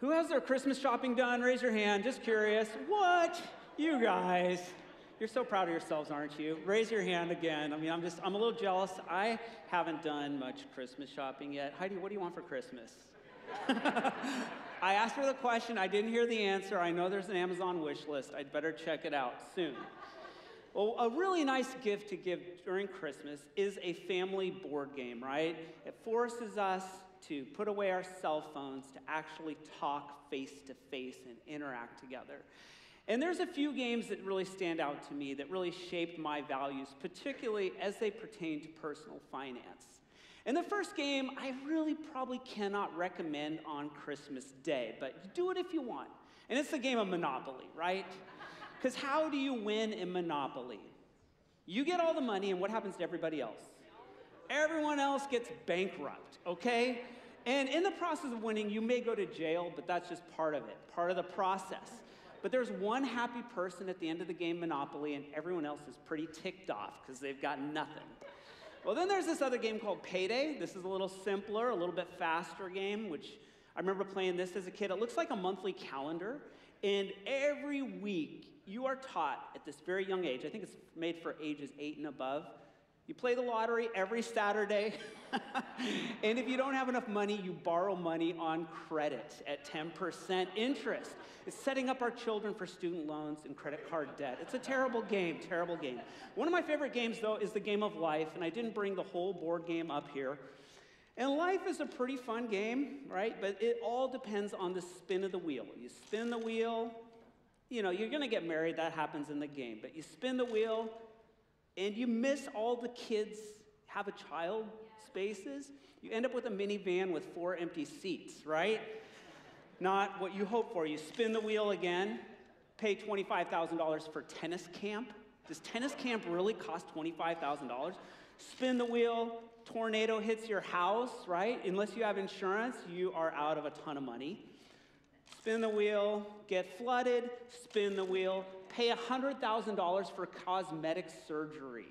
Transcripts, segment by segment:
Who has their Christmas shopping done? Raise your hand. Just curious. What? You guys. You're so proud of yourselves, aren't you? Raise your hand again. I mean, I'm just, I'm a little jealous. I haven't done much Christmas shopping yet. Heidi, what do you want for Christmas? I asked her the question. I didn't hear the answer. I know there's an Amazon wish list. I'd better check it out soon. Well, a really nice gift to give during Christmas is a family board game, right? It forces us to put away our cell phones to actually talk face to face and interact together. And there's a few games that really stand out to me that really shaped my values, particularly as they pertain to personal finance. And the first game I really probably cannot recommend on Christmas Day, but do it if you want. And it's the game of Monopoly, right? Because how do you win in Monopoly? You get all the money, and what happens to everybody else? Everyone else gets bankrupt, okay? And in the process of winning, you may go to jail, but that's just part of it, part of the process. But there's one happy person at the end of the game Monopoly, and everyone else is pretty ticked off because they've got nothing. Well, then there's this other game called Payday. This is a little simpler, a little bit faster game, which I remember playing this as a kid. It looks like a monthly calendar, and every week you are taught at this very young age, I think it's made for ages eight and above, you play the lottery every Saturday, and if you don't have enough money, you borrow money on credit at 10% interest. It's setting up our children for student loans and credit card debt. It's a terrible game, terrible game. One of my favorite games, though, is the game of life, and I didn't bring the whole board game up here. And life is a pretty fun game, right? But it all depends on the spin of the wheel. You spin the wheel, you know, you're gonna get married, that happens in the game, but you spin the wheel, and you miss all the kids have a child spaces, you end up with a minivan with four empty seats, right? Not what you hope for. You spin the wheel again, pay $25,000 for tennis camp. Does tennis camp really cost $25,000? Spin the wheel, tornado hits your house, right? Unless you have insurance, you are out of a ton of money. Spin the wheel, get flooded, spin the wheel, pay $100,000 for cosmetic surgery.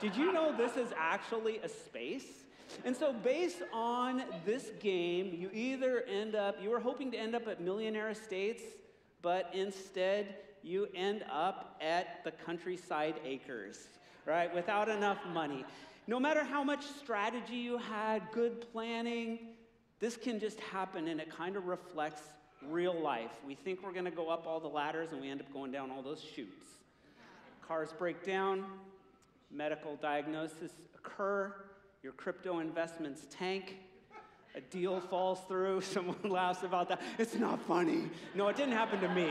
Did you know this is actually a space? And so, based on this game, you either end up, you were hoping to end up at Millionaire Estates, but instead you end up at the countryside acres, right? Without enough money. No matter how much strategy you had, good planning, this can just happen and it kind of reflects real life. We think we're going to go up all the ladders and we end up going down all those chutes. Cars break down, medical diagnosis occur, your crypto investments tank, a deal falls through, someone laughs about that. It's not funny. No, it didn't happen to me.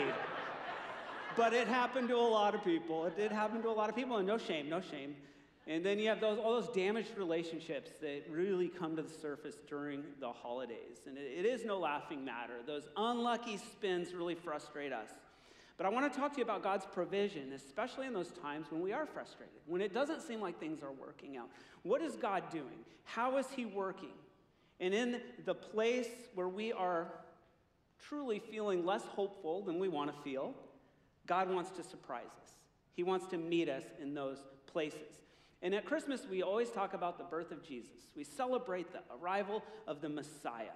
But it happened to a lot of people. It did happen to a lot of people, and no shame, no shame. And then you have those, all those damaged relationships that really come to the surface during the holidays. And it, it is no laughing matter. Those unlucky spins really frustrate us. But I want to talk to you about God's provision, especially in those times when we are frustrated, when it doesn't seem like things are working out. What is God doing? How is He working? And in the place where we are truly feeling less hopeful than we want to feel, God wants to surprise us. He wants to meet us in those places. And at Christmas, we always talk about the birth of Jesus. We celebrate the arrival of the Messiah.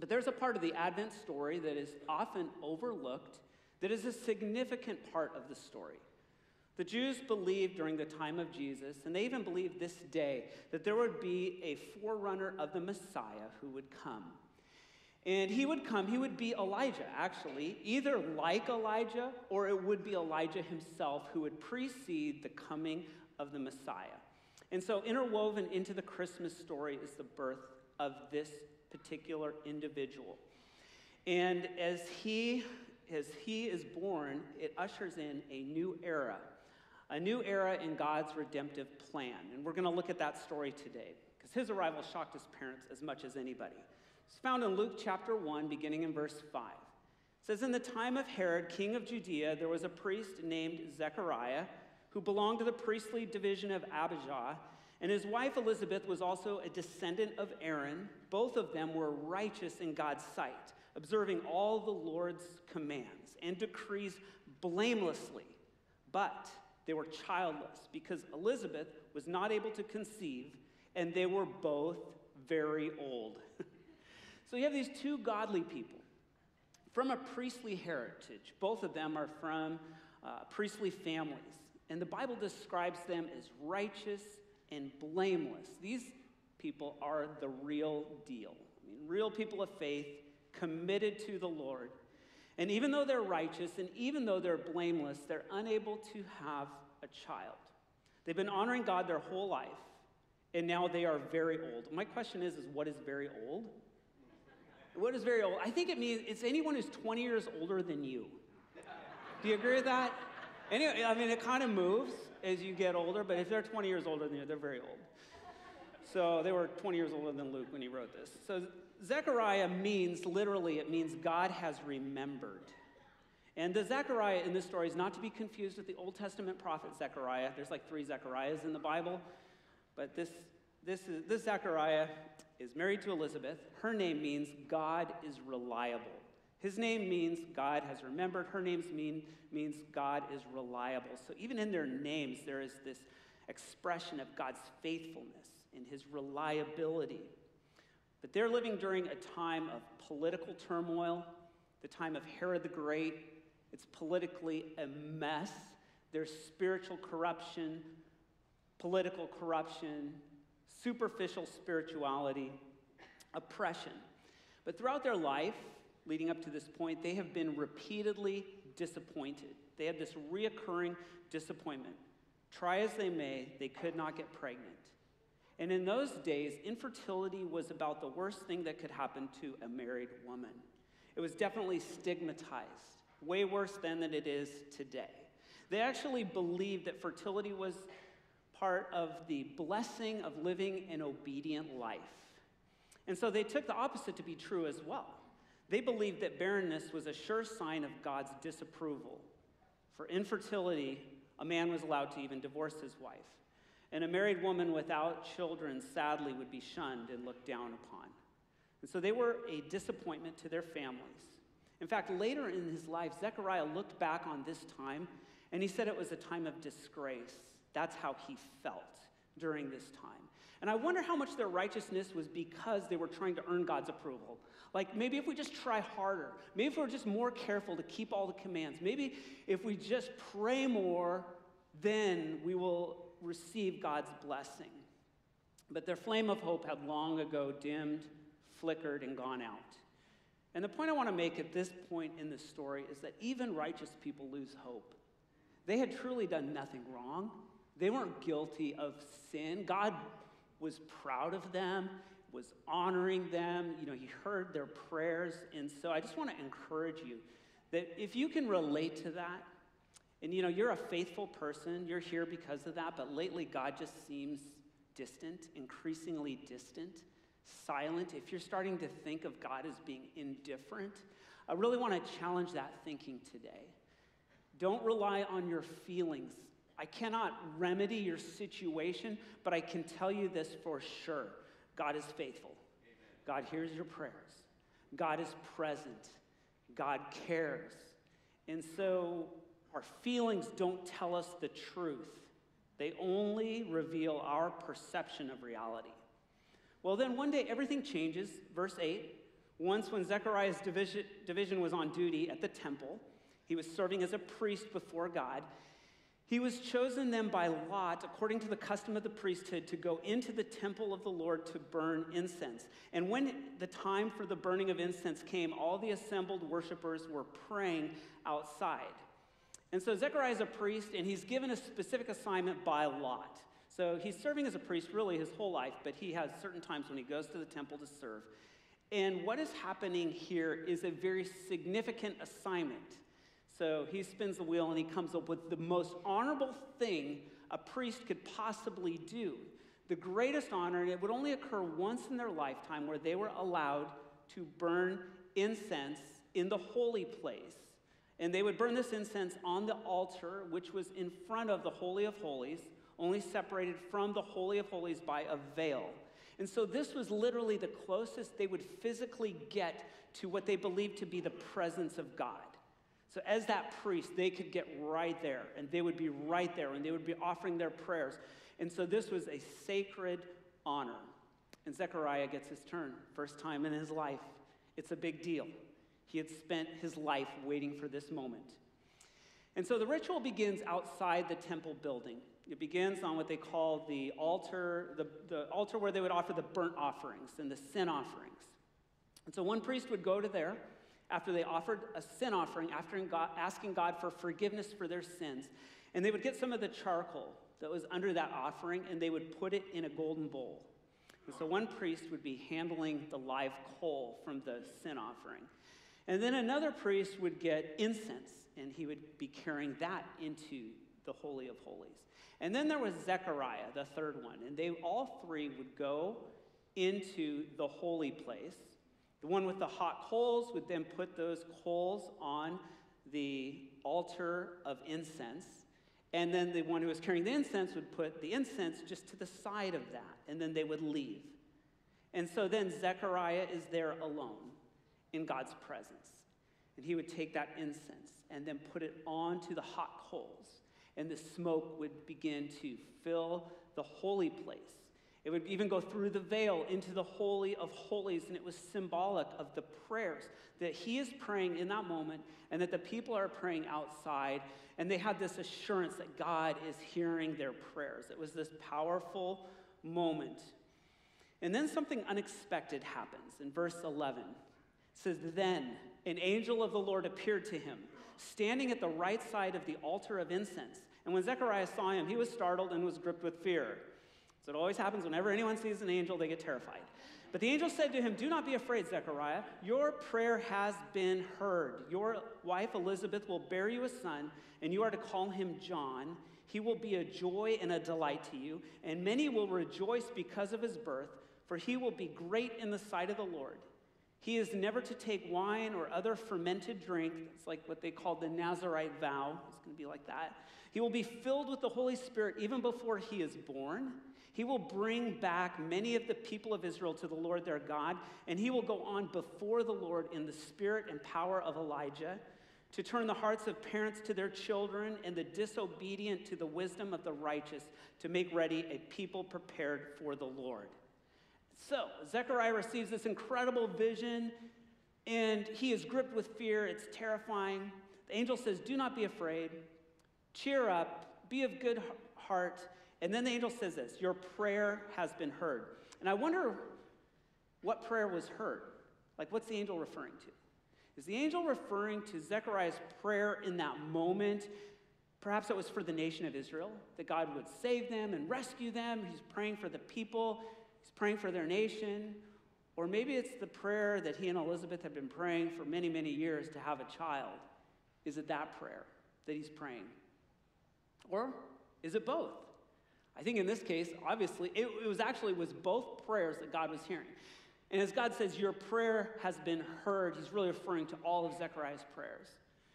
But there's a part of the Advent story that is often overlooked, that is a significant part of the story. The Jews believed during the time of Jesus, and they even believe this day, that there would be a forerunner of the Messiah who would come. And he would come, he would be Elijah, actually, either like Elijah or it would be Elijah himself who would precede the coming of the Messiah. And so, interwoven into the Christmas story is the birth of this particular individual. And as he, as he is born, it ushers in a new era, a new era in God's redemptive plan. And we're going to look at that story today because his arrival shocked his parents as much as anybody. It's found in Luke chapter 1, beginning in verse 5. It says, In the time of Herod, king of Judea, there was a priest named Zechariah who belonged to the priestly division of Abijah, and his wife Elizabeth was also a descendant of Aaron. Both of them were righteous in God's sight, observing all the Lord's commands and decrees blamelessly. But they were childless because Elizabeth was not able to conceive, and they were both very old. so you have these two godly people from a priestly heritage. Both of them are from uh, priestly families. And the Bible describes them as righteous and blameless. These people are the real deal. I mean, real people of faith, committed to the Lord. And even though they're righteous and even though they're blameless, they're unable to have a child. They've been honoring God their whole life, and now they are very old. My question is, is what is very old? What is very old? I think it means it's anyone who's 20 years older than you. Do you agree with that? Anyway, I mean, it kind of moves as you get older, but if they're 20 years older than you, they're very old. So they were 20 years older than Luke when he wrote this. So Zechariah means, literally, it means God has remembered. And the Zechariah in this story is not to be confused with the Old Testament prophet Zechariah. There's like three Zechariahs in the Bible. But this, this, is, this Zechariah is married to Elizabeth. Her name means God is reliable. His name means God has remembered. Her name mean, means God is reliable. So even in their names, there is this expression of God's faithfulness and his reliability. But they're living during a time of political turmoil, the time of Herod the Great. It's politically a mess. There's spiritual corruption, political corruption, superficial spirituality, oppression. But throughout their life, leading up to this point, they have been repeatedly disappointed. They had this reoccurring disappointment. Try as they may, they could not get pregnant. And in those days, infertility was about the worst thing that could happen to a married woman. It was definitely stigmatized, way worse than it is today. They actually believed that fertility was part of the blessing of living an obedient life. And so they took the opposite to be true as well. They believed that barrenness was a sure sign of God's disapproval. For infertility, a man was allowed to even divorce his wife. And a married woman without children, sadly, would be shunned and looked down upon. And so they were a disappointment to their families. In fact, later in his life, Zechariah looked back on this time and he said it was a time of disgrace. That's how he felt during this time. And I wonder how much their righteousness was because they were trying to earn God's approval. Like maybe if we just try harder, maybe if we're just more careful to keep all the commands, maybe if we just pray more, then we will receive God's blessing. But their flame of hope had long ago dimmed, flickered, and gone out. And the point I want to make at this point in the story is that even righteous people lose hope. They had truly done nothing wrong. They weren't guilty of sin. God was proud of them, was honoring them. You know, He heard their prayers. And so I just want to encourage you that if you can relate to that, and you know, you're a faithful person, you're here because of that, but lately God just seems distant, increasingly distant, silent. If you're starting to think of God as being indifferent, I really want to challenge that thinking today. Don't rely on your feelings. I cannot remedy your situation, but I can tell you this for sure God is faithful. God hears your prayers. God is present. God cares. And so our feelings don't tell us the truth, they only reveal our perception of reality. Well, then one day everything changes. Verse 8 once, when Zechariah's division, division was on duty at the temple, he was serving as a priest before God. He was chosen then by lot, according to the custom of the priesthood, to go into the temple of the Lord to burn incense. And when the time for the burning of incense came, all the assembled worshipers were praying outside. And so Zechariah is a priest, and he's given a specific assignment by lot. So he's serving as a priest really his whole life, but he has certain times when he goes to the temple to serve. And what is happening here is a very significant assignment. So he spins the wheel and he comes up with the most honorable thing a priest could possibly do. The greatest honor, and it would only occur once in their lifetime, where they were allowed to burn incense in the holy place. And they would burn this incense on the altar, which was in front of the Holy of Holies, only separated from the Holy of Holies by a veil. And so this was literally the closest they would physically get to what they believed to be the presence of God. So, as that priest, they could get right there, and they would be right there, and they would be offering their prayers. And so, this was a sacred honor. And Zechariah gets his turn, first time in his life. It's a big deal. He had spent his life waiting for this moment. And so the ritual begins outside the temple building. It begins on what they call the altar, the, the altar where they would offer the burnt offerings and the sin offerings. And so one priest would go to there after they offered a sin offering, after asking God for forgiveness for their sins. And they would get some of the charcoal that was under that offering and they would put it in a golden bowl. And so one priest would be handling the live coal from the sin offering. And then another priest would get incense and he would be carrying that into the Holy of Holies. And then there was Zechariah, the third one, and they all three would go into the holy place. The one with the hot coals would then put those coals on the altar of incense. And then the one who was carrying the incense would put the incense just to the side of that, and then they would leave. And so then Zechariah is there alone in God's presence. And he would take that incense and then put it onto the hot coals, and the smoke would begin to fill the holy place. It would even go through the veil into the Holy of Holies, and it was symbolic of the prayers that he is praying in that moment and that the people are praying outside. And they had this assurance that God is hearing their prayers. It was this powerful moment. And then something unexpected happens in verse 11. It says, Then an angel of the Lord appeared to him, standing at the right side of the altar of incense. And when Zechariah saw him, he was startled and was gripped with fear. So it always happens whenever anyone sees an angel, they get terrified. But the angel said to him, Do not be afraid, Zechariah. Your prayer has been heard. Your wife Elizabeth will bear you a son, and you are to call him John. He will be a joy and a delight to you, and many will rejoice because of his birth, for he will be great in the sight of the Lord. He is never to take wine or other fermented drink. It's like what they called the Nazarite vow. It's going to be like that. He will be filled with the Holy Spirit even before he is born. He will bring back many of the people of Israel to the Lord their God, and he will go on before the Lord in the spirit and power of Elijah to turn the hearts of parents to their children and the disobedient to the wisdom of the righteous to make ready a people prepared for the Lord. So, Zechariah receives this incredible vision and he is gripped with fear. It's terrifying. The angel says, Do not be afraid. Cheer up. Be of good heart. And then the angel says this Your prayer has been heard. And I wonder what prayer was heard. Like, what's the angel referring to? Is the angel referring to Zechariah's prayer in that moment? Perhaps it was for the nation of Israel, that God would save them and rescue them. He's praying for the people, he's praying for their nation. Or maybe it's the prayer that he and Elizabeth have been praying for many, many years to have a child. Is it that prayer that he's praying? Or is it both? I think in this case, obviously, it, it was actually was both prayers that God was hearing. And as God says, your prayer has been heard, he's really referring to all of Zechariah's prayers.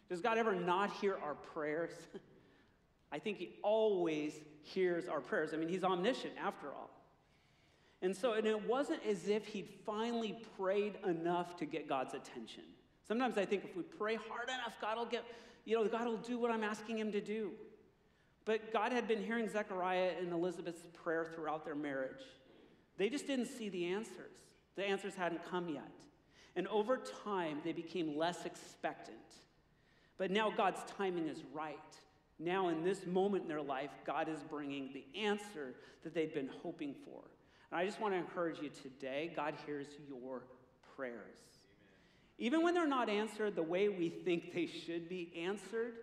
Does God ever not hear our prayers? I think he always hears our prayers. I mean, he's omniscient after all. And so, and it wasn't as if he'd finally prayed enough to get God's attention. Sometimes I think if we pray hard enough, God will get, you know, God will do what I'm asking him to do. But God had been hearing Zechariah and Elizabeth's prayer throughout their marriage. They just didn't see the answers. The answers hadn't come yet. And over time, they became less expectant. But now God's timing is right. Now, in this moment in their life, God is bringing the answer that they've been hoping for. And I just want to encourage you today God hears your prayers. Amen. Even when they're not answered the way we think they should be answered,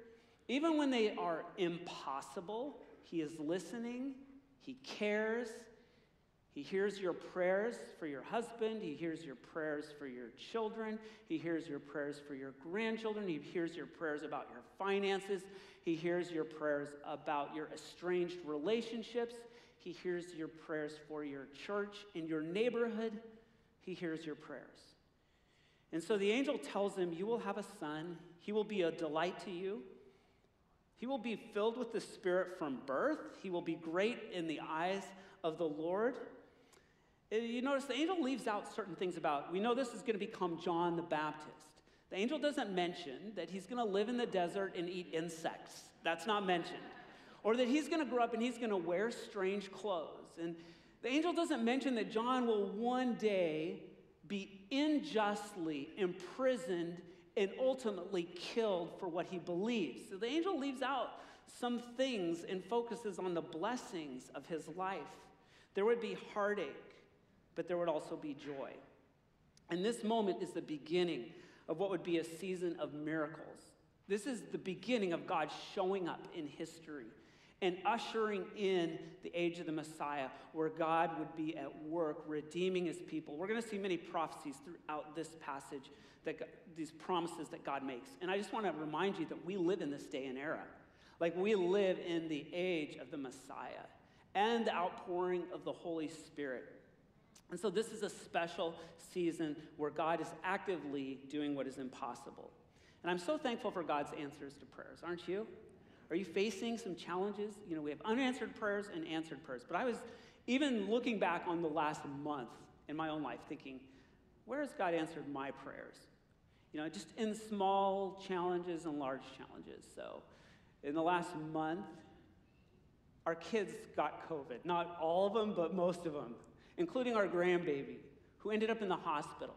even when they are impossible, He is listening, He cares. He hears your prayers for your husband. He hears your prayers for your children. He hears your prayers for your grandchildren. He hears your prayers about your finances. He hears your prayers about your estranged relationships. He hears your prayers for your church in your neighborhood. He hears your prayers. And so the angel tells him, You will have a son. He will be a delight to you. He will be filled with the Spirit from birth. He will be great in the eyes of the Lord. Uh, you notice the angel leaves out certain things about, we know this is going to become John the Baptist. The angel doesn't mention that he's going to live in the desert and eat insects. That's not mentioned. Or that he's going to grow up and he's going to wear strange clothes. And the angel doesn't mention that John will one day be unjustly imprisoned and ultimately killed for what he believes. So the angel leaves out some things and focuses on the blessings of his life. There would be heartache, but there would also be joy. And this moment is the beginning of what would be a season of miracles. This is the beginning of God showing up in history and ushering in the age of the Messiah, where God would be at work redeeming his people. We're going to see many prophecies throughout this passage, that God, these promises that God makes. And I just want to remind you that we live in this day and era. Like we live in the age of the Messiah and the outpouring of the Holy Spirit. And so this is a special season where God is actively doing what is impossible. And I'm so thankful for God's answers to prayers, aren't you? Are you facing some challenges? You know, we have unanswered prayers and answered prayers. But I was even looking back on the last month in my own life thinking, where has God answered my prayers? You know, just in small challenges and large challenges. So, in the last month, our kids got COVID. Not all of them, but most of them, including our grandbaby, who ended up in the hospital.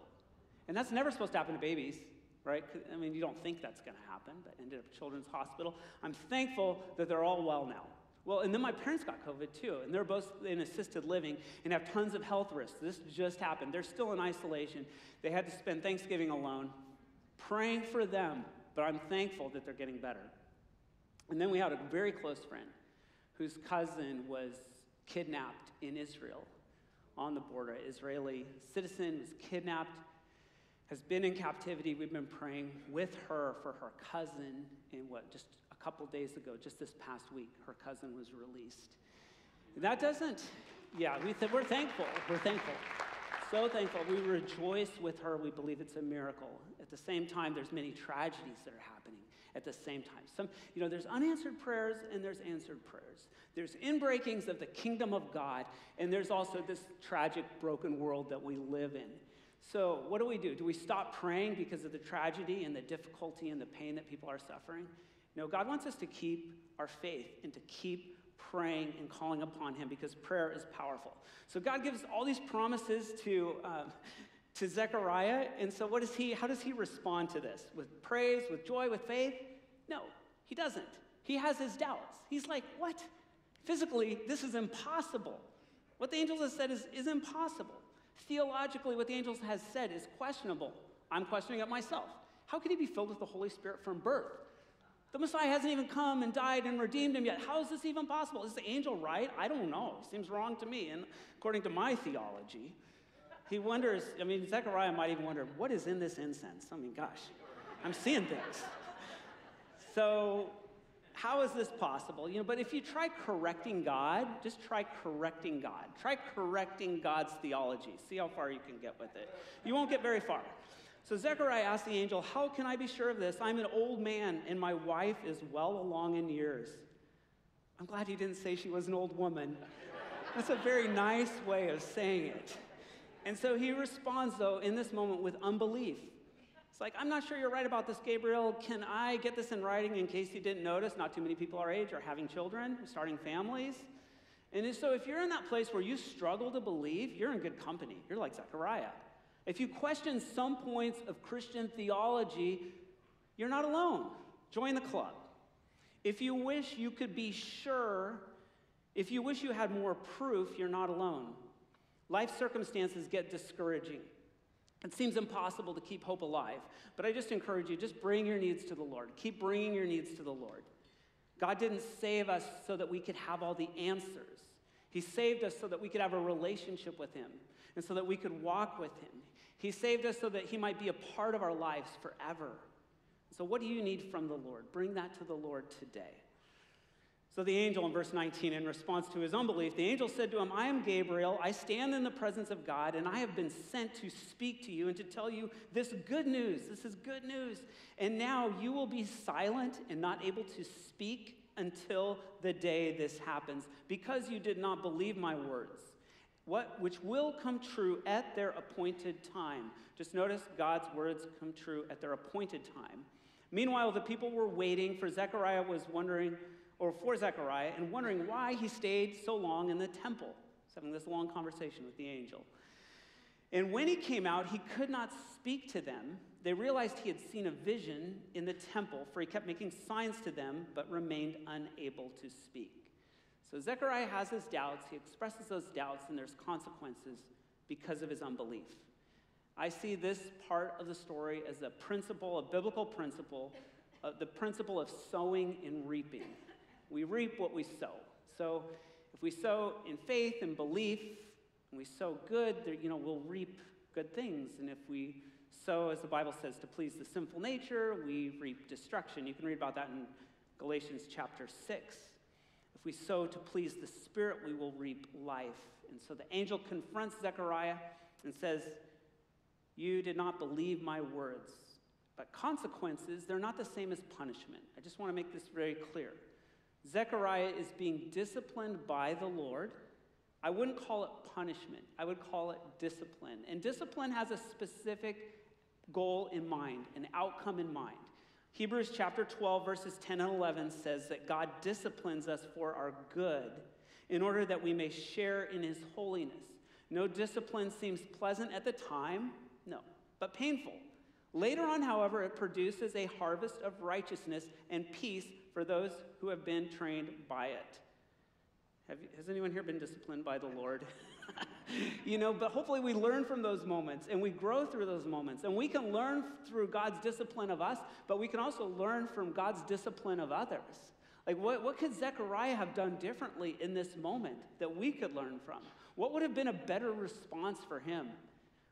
And that's never supposed to happen to babies right? I mean, you don't think that's going to happen, but ended up Children's Hospital. I'm thankful that they're all well now. Well, and then my parents got COVID too, and they're both in assisted living and have tons of health risks. This just happened. They're still in isolation. They had to spend Thanksgiving alone, praying for them, but I'm thankful that they're getting better. And then we had a very close friend whose cousin was kidnapped in Israel on the border. Israeli citizen was kidnapped has been in captivity. We've been praying with her for her cousin. And what, just a couple days ago, just this past week, her cousin was released. That doesn't, yeah, we th- we're thankful. We're thankful. So thankful. We rejoice with her. We believe it's a miracle. At the same time, there's many tragedies that are happening at the same time. Some, you know, there's unanswered prayers and there's answered prayers. There's inbreakings of the kingdom of God, and there's also this tragic, broken world that we live in. So, what do we do? Do we stop praying because of the tragedy and the difficulty and the pain that people are suffering? No, God wants us to keep our faith and to keep praying and calling upon Him because prayer is powerful. So, God gives all these promises to, um, to Zechariah. And so, what does he, how does he respond to this? With praise, with joy, with faith? No, he doesn't. He has his doubts. He's like, what? Physically, this is impossible. What the angels have said is, is impossible. Theologically, what the angel has said is questionable. I'm questioning it myself. How could he be filled with the Holy Spirit from birth? The Messiah hasn't even come and died and redeemed him yet. How is this even possible? Is the angel right? I don't know. Seems wrong to me. And according to my theology, he wonders, I mean, Zechariah might even wonder, what is in this incense? I mean, gosh, I'm seeing things. So how is this possible? You know, but if you try correcting God, just try correcting God. Try correcting God's theology. See how far you can get with it. You won't get very far. So Zechariah asked the angel, How can I be sure of this? I'm an old man, and my wife is well along in years. I'm glad he didn't say she was an old woman. That's a very nice way of saying it. And so he responds, though, in this moment with unbelief. It's like, I'm not sure you're right about this, Gabriel. Can I get this in writing in case you didn't notice? Not too many people our age are having children, starting families. And so, if you're in that place where you struggle to believe, you're in good company. You're like Zechariah. If you question some points of Christian theology, you're not alone. Join the club. If you wish you could be sure, if you wish you had more proof, you're not alone. Life circumstances get discouraging. It seems impossible to keep hope alive, but I just encourage you just bring your needs to the Lord. Keep bringing your needs to the Lord. God didn't save us so that we could have all the answers. He saved us so that we could have a relationship with Him and so that we could walk with Him. He saved us so that He might be a part of our lives forever. So, what do you need from the Lord? Bring that to the Lord today. So the angel in verse 19, in response to his unbelief, the angel said to him, I am Gabriel. I stand in the presence of God, and I have been sent to speak to you and to tell you this good news. This is good news. And now you will be silent and not able to speak until the day this happens, because you did not believe my words, what, which will come true at their appointed time. Just notice God's words come true at their appointed time. Meanwhile, the people were waiting, for Zechariah was wondering or for Zechariah and wondering why he stayed so long in the temple. He's having this long conversation with the angel. And when he came out, he could not speak to them. They realized he had seen a vision in the temple, for he kept making signs to them, but remained unable to speak. So Zechariah has his doubts. He expresses those doubts, and there's consequences because of his unbelief. I see this part of the story as a principle, a biblical principle, uh, the principle of sowing and reaping. We reap what we sow. So if we sow in faith and belief, and we sow good, you know, we'll reap good things. And if we sow, as the Bible says, to please the sinful nature, we reap destruction. You can read about that in Galatians chapter 6. If we sow to please the Spirit, we will reap life. And so the angel confronts Zechariah and says, You did not believe my words. But consequences, they're not the same as punishment. I just want to make this very clear. Zechariah is being disciplined by the Lord. I wouldn't call it punishment, I would call it discipline. And discipline has a specific goal in mind, an outcome in mind. Hebrews chapter 12, verses 10 and 11 says that God disciplines us for our good in order that we may share in his holiness. No discipline seems pleasant at the time, no, but painful. Later on, however, it produces a harvest of righteousness and peace for those who have been trained by it. Have, has anyone here been disciplined by the Lord? you know, but hopefully we learn from those moments and we grow through those moments. And we can learn through God's discipline of us, but we can also learn from God's discipline of others. Like, what, what could Zechariah have done differently in this moment that we could learn from? What would have been a better response for him?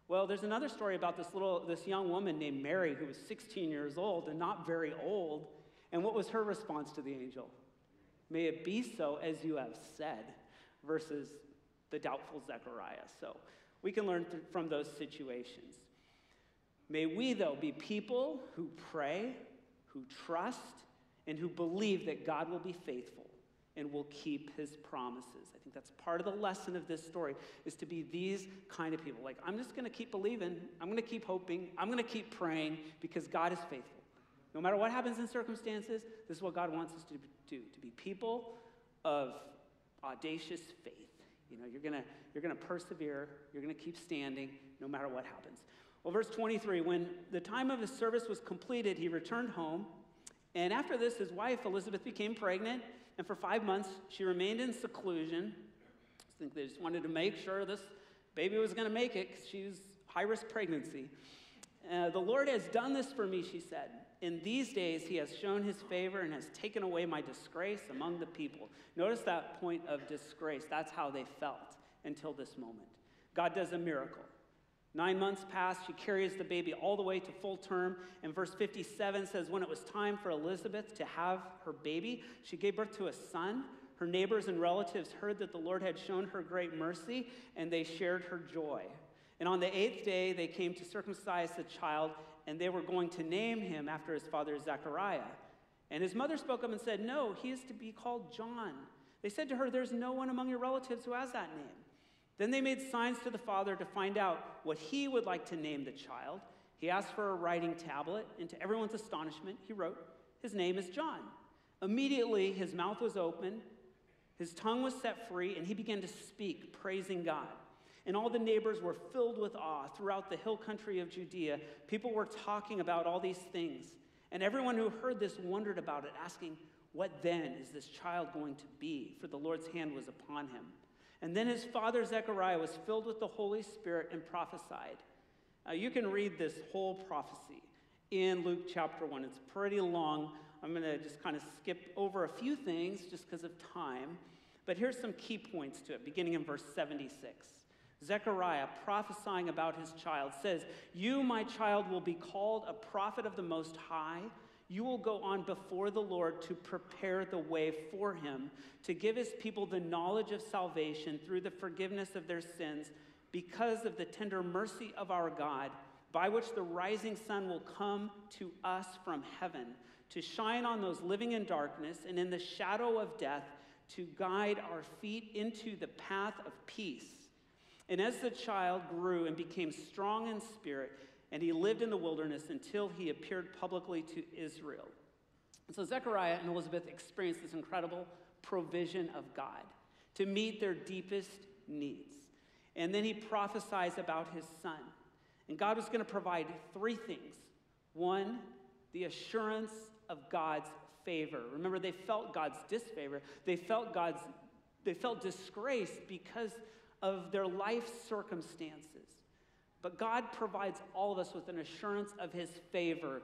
Well, there's another story about this little, this young woman named Mary who was 16 years old and not very old. And what was her response to the angel? May it be so as you have said, versus the doubtful Zechariah. So we can learn th- from those situations. May we, though, be people who pray, who trust, and who believe that God will be faithful and will keep his promises. I think that's part of the lesson of this story is to be these kind of people. Like, I'm just going to keep believing, I'm going to keep hoping, I'm going to keep praying because God is faithful. No matter what happens in circumstances, this is what God wants us to do to be people of audacious faith. You know, you're to you're to persevere, you're to keep standing no matter what happens. Well, verse 23 when the time of his service was completed, he returned home. And after this, his wife Elizabeth became pregnant, and for five months she remained in seclusion. I think they just wanted to make sure this baby was going to make it because she was high risk pregnancy. Uh, the Lord has done this for me, she said. In these days, he has shown his favor and has taken away my disgrace among the people. Notice that point of disgrace. That's how they felt until this moment. God does a miracle. Nine months pass, she carries the baby all the way to full term. And verse 57 says, When it was time for Elizabeth to have her baby, she gave birth to a son. Her neighbors and relatives heard that the Lord had shown her great mercy, and they shared her joy. And on the eighth day, they came to circumcise the child and they were going to name him after his father Zechariah. And his mother spoke up and said, No, he is to be called John. They said to her, There's no one among your relatives who has that name. Then they made signs to the father to find out what he would like to name the child. He asked for a writing tablet, and to everyone's astonishment, he wrote, His name is John. Immediately, his mouth was open, his tongue was set free, and he began to speak, praising God. And all the neighbors were filled with awe throughout the hill country of Judea. People were talking about all these things. And everyone who heard this wondered about it, asking, What then is this child going to be? For the Lord's hand was upon him. And then his father Zechariah was filled with the Holy Spirit and prophesied. You can read this whole prophecy in Luke chapter 1. It's pretty long. I'm going to just kind of skip over a few things just because of time. But here's some key points to it, beginning in verse 76. Zechariah, prophesying about his child, says, You, my child, will be called a prophet of the Most High. You will go on before the Lord to prepare the way for him, to give his people the knowledge of salvation through the forgiveness of their sins, because of the tender mercy of our God, by which the rising sun will come to us from heaven, to shine on those living in darkness and in the shadow of death, to guide our feet into the path of peace. And as the child grew and became strong in spirit, and he lived in the wilderness until he appeared publicly to Israel. So Zechariah and Elizabeth experienced this incredible provision of God to meet their deepest needs. And then he prophesies about his son. And God was going to provide three things one, the assurance of God's favor. Remember, they felt God's disfavor, they felt God's they felt disgraced because of their life circumstances. But God provides all of us with an assurance of his favor.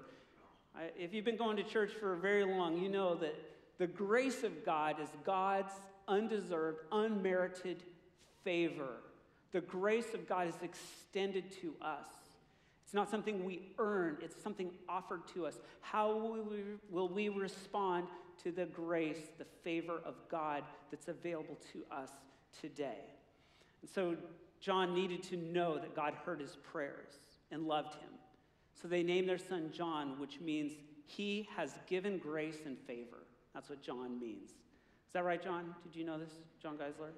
If you've been going to church for very long, you know that the grace of God is God's undeserved, unmerited favor. The grace of God is extended to us. It's not something we earn, it's something offered to us. How will we, will we respond to the grace, the favor of God that's available to us today? And so John needed to know that God heard his prayers and loved him. So they named their son John, which means he has given grace and favor. That's what John means. Is that right, John? Did you know this, John Geisler?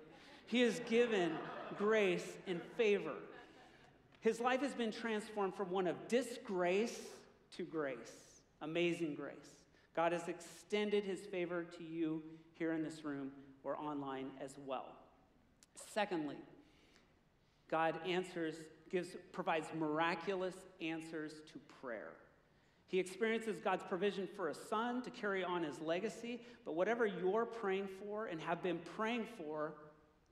He has given grace and favor. His life has been transformed from one of disgrace to grace. Amazing grace. God has extended his favor to you here in this room or online as well. Secondly, God answers, gives, provides miraculous answers to prayer. He experiences God's provision for a son to carry on his legacy, but whatever you're praying for and have been praying for,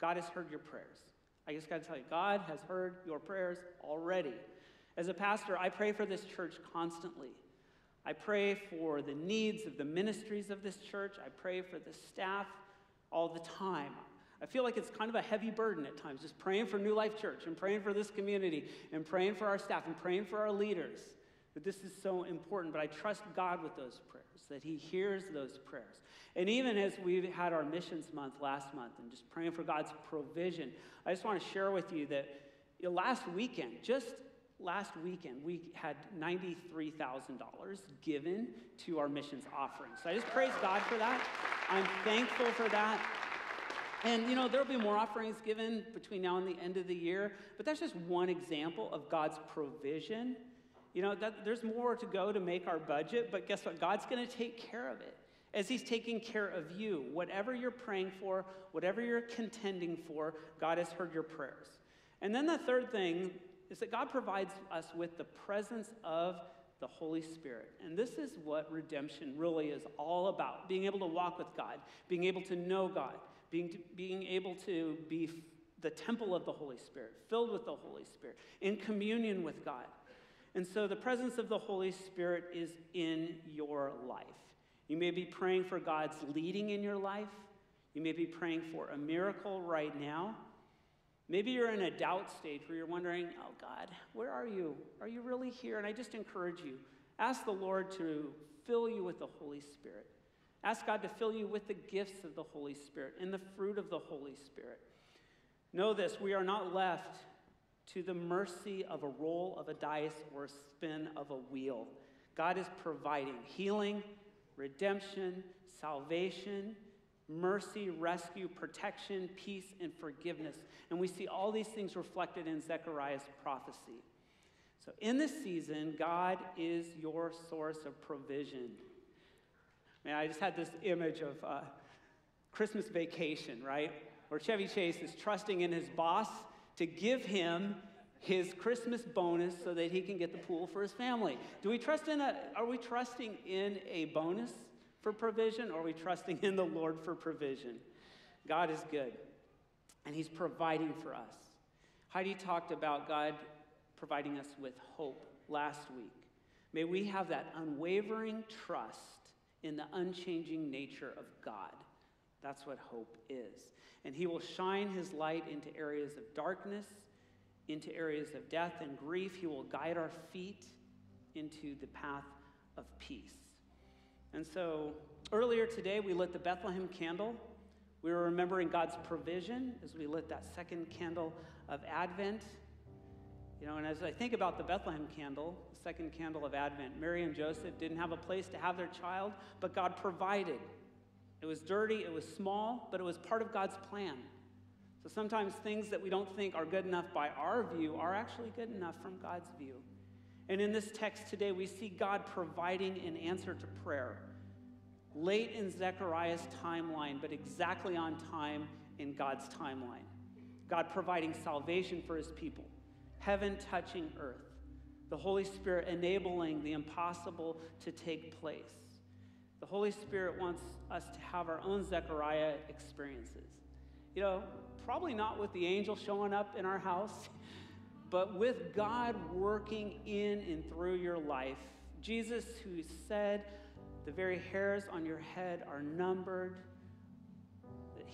God has heard your prayers. I just got to tell you, God has heard your prayers already. As a pastor, I pray for this church constantly. I pray for the needs of the ministries of this church. I pray for the staff all the time. I feel like it's kind of a heavy burden at times, just praying for New Life Church and praying for this community and praying for our staff and praying for our leaders. But this is so important. But I trust God with those prayers, that He hears those prayers. And even as we had our missions month last month and just praying for God's provision, I just want to share with you that you know, last weekend, just last weekend, we had $93,000 given to our missions offering. So I just praise God for that. I'm thankful for that. And you know, there'll be more offerings given between now and the end of the year, but that's just one example of God's provision. You know, that, there's more to go to make our budget, but guess what? God's going to take care of it as He's taking care of you. Whatever you're praying for, whatever you're contending for, God has heard your prayers. And then the third thing is that God provides us with the presence of the Holy Spirit. And this is what redemption really is all about being able to walk with God, being able to know God being, being able to be the temple of the Holy Spirit, filled with the Holy Spirit, in communion with God. And so the presence of the Holy Spirit is in your life. You may be praying for God's leading in your life. You may be praying for a miracle right now. Maybe you're in a doubt stage where you're wondering, oh God, where are you? Are you really here? And I just encourage you ask the Lord to fill you with the Holy Spirit. Ask God to fill you with the gifts of the Holy Spirit and the fruit of the Holy Spirit. Know this we are not left to the mercy of a roll of a dice or a spin of a wheel. God is providing healing, redemption, salvation, mercy, rescue, protection, peace, and forgiveness. And we see all these things reflected in Zechariah's prophecy. So, in this season, God is your source of provision. Man, I just had this image of uh, Christmas vacation, right? Where Chevy Chase is trusting in his boss to give him his Christmas bonus so that he can get the pool for his family. Do we trust in a, are we trusting in a bonus for provision or are we trusting in the Lord for provision? God is good and he's providing for us. Heidi talked about God providing us with hope last week. May we have that unwavering trust in the unchanging nature of God. That's what hope is. And He will shine His light into areas of darkness, into areas of death and grief. He will guide our feet into the path of peace. And so earlier today, we lit the Bethlehem candle. We were remembering God's provision as we lit that second candle of Advent. You know, and as I think about the Bethlehem candle, the second candle of Advent. Mary and Joseph didn't have a place to have their child, but God provided. It was dirty, it was small, but it was part of God's plan. So sometimes things that we don't think are good enough by our view are actually good enough from God's view. And in this text today, we see God providing an answer to prayer. Late in Zechariah's timeline, but exactly on time in God's timeline. God providing salvation for his people, heaven touching earth, the Holy Spirit enabling the impossible to take place. The Holy Spirit wants us to have our own Zechariah experiences. You know, probably not with the angel showing up in our house, but with God working in and through your life. Jesus, who said, The very hairs on your head are numbered,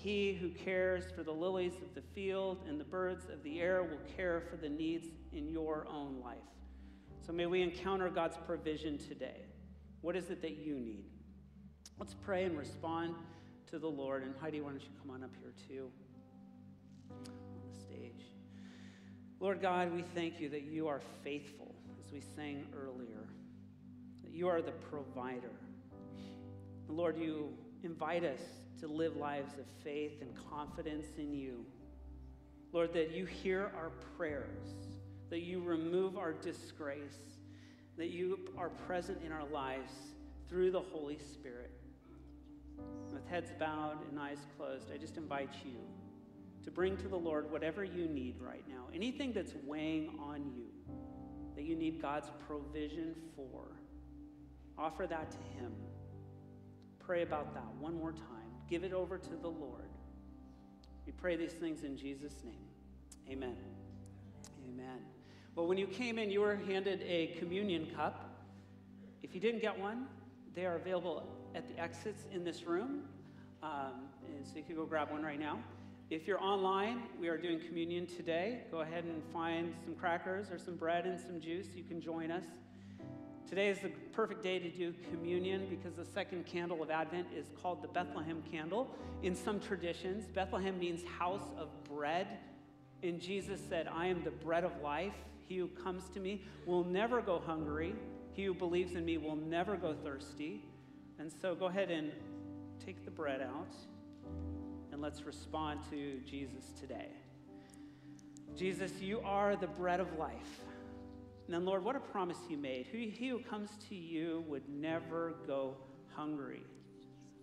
he who cares for the lilies of the field and the birds of the air will care for the needs in your own life. So may we encounter God's provision today. What is it that you need? Let's pray and respond to the Lord. And Heidi, why don't you come on up here too on the stage? Lord God, we thank you that you are faithful, as we sang earlier, that you are the provider. Lord, you invite us to live lives of faith and confidence in you. Lord, that you hear our prayers, that you remove our disgrace, that you are present in our lives through the Holy Spirit. With heads bowed and eyes closed, I just invite you to bring to the Lord whatever you need right now. Anything that's weighing on you that you need God's provision for, offer that to Him. Pray about that one more time. Give it over to the Lord. We pray these things in Jesus' name. Amen. Amen. Well, when you came in, you were handed a communion cup. If you didn't get one, they are available at the exits in this room. Um, and so you can go grab one right now. If you're online, we are doing communion today. Go ahead and find some crackers or some bread and some juice. You can join us. Today is the perfect day to do communion because the second candle of Advent is called the Bethlehem candle. In some traditions, Bethlehem means house of bread. And Jesus said, I am the bread of life. He who comes to me will never go hungry. He who believes in me will never go thirsty. And so go ahead and take the bread out and let's respond to Jesus today. Jesus, you are the bread of life. And then, Lord, what a promise you made. He who comes to you would never go hungry.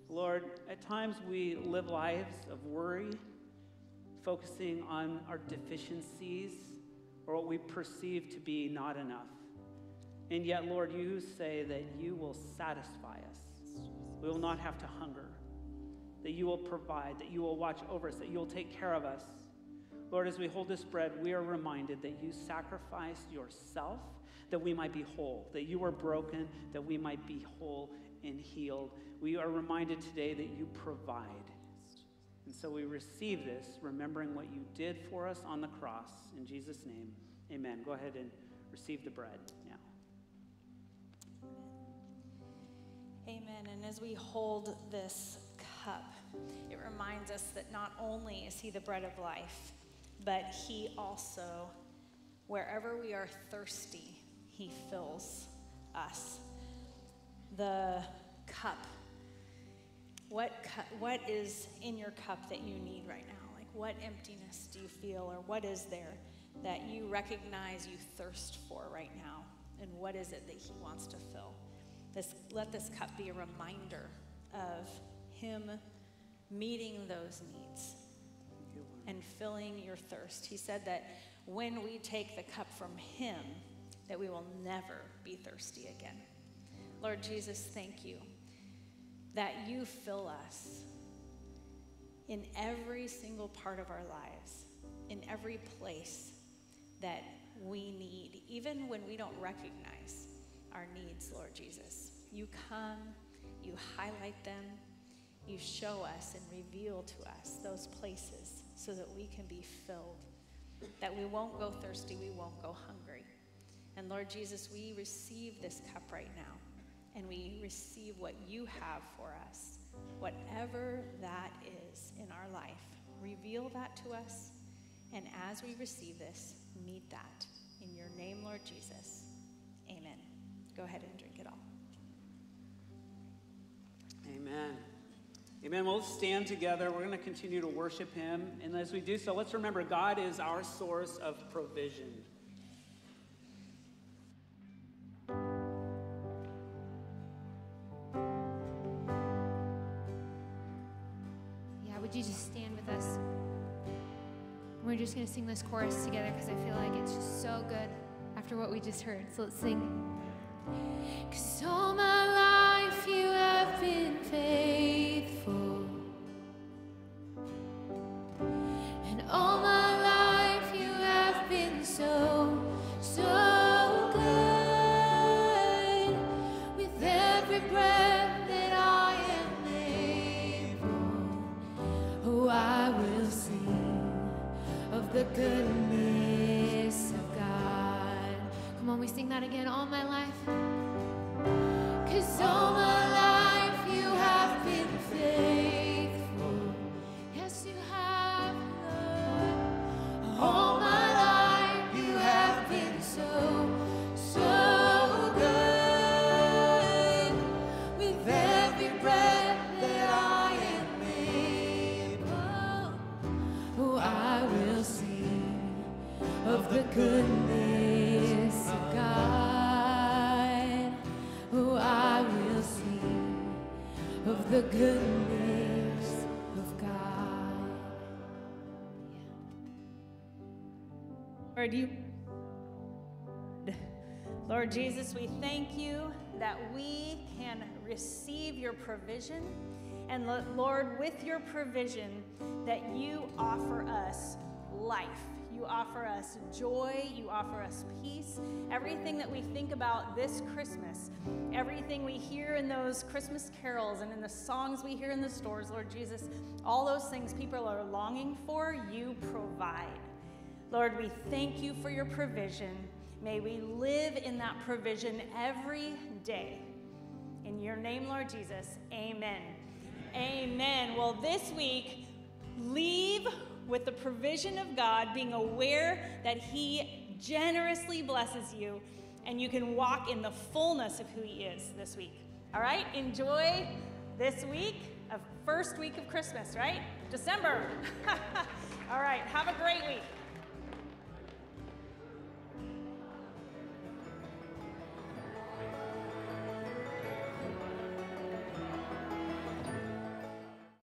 Lord, at times we live lives of worry, focusing on our deficiencies or what we perceive to be not enough. And yet, Lord, you say that you will satisfy us. We will not have to hunger, that you will provide, that you will watch over us, that you will take care of us. Lord, as we hold this bread, we are reminded that you sacrificed yourself that we might be whole, that you were broken that we might be whole and healed. We are reminded today that you provide. And so we receive this, remembering what you did for us on the cross. In Jesus' name, amen. Go ahead and receive the bread now. Amen. And as we hold this cup, it reminds us that not only is He the bread of life, but He also, wherever we are thirsty, He fills us. The cup. What, cu- what is in your cup that you need right now? Like, what emptiness do you feel, or what is there that you recognize you thirst for right now? And what is it that He wants to fill? This, let this cup be a reminder of Him meeting those needs and filling your thirst. He said that when we take the cup from Him, that we will never be thirsty again. Lord Jesus, thank you that you fill us in every single part of our lives, in every place that we need, even when we don't recognize our needs, Lord Jesus. You come, you highlight them, you show us and reveal to us those places so that we can be filled, that we won't go thirsty, we won't go hungry. And Lord Jesus, we receive this cup right now, and we receive what you have for us, whatever that is in our life. Reveal that to us, and as we receive this, meet that. In your name, Lord Jesus. Amen. Go ahead and drink it all. Amen. Amen. Well, stand together. We're going to continue to worship Him. And as we do so, let's remember God is our source of provision. Yeah, would you just stand with us? We're just going to sing this chorus together because I feel like it's just so good after what we just heard. So let's sing. Lord, you. Lord Jesus, we thank you that we can receive your provision. And lo- Lord, with your provision, that you offer us life. You offer us joy. You offer us peace. Everything that we think about this Christmas, everything we hear in those Christmas carols and in the songs we hear in the stores, Lord Jesus, all those things people are longing for, you provide. Lord, we thank you for your provision. May we live in that provision every day. In your name, Lord Jesus, amen. Amen. Well, this week, leave with the provision of God, being aware that He generously blesses you, and you can walk in the fullness of who He is this week. All right? Enjoy this week of first week of Christmas, right? December. All right. Have a great week.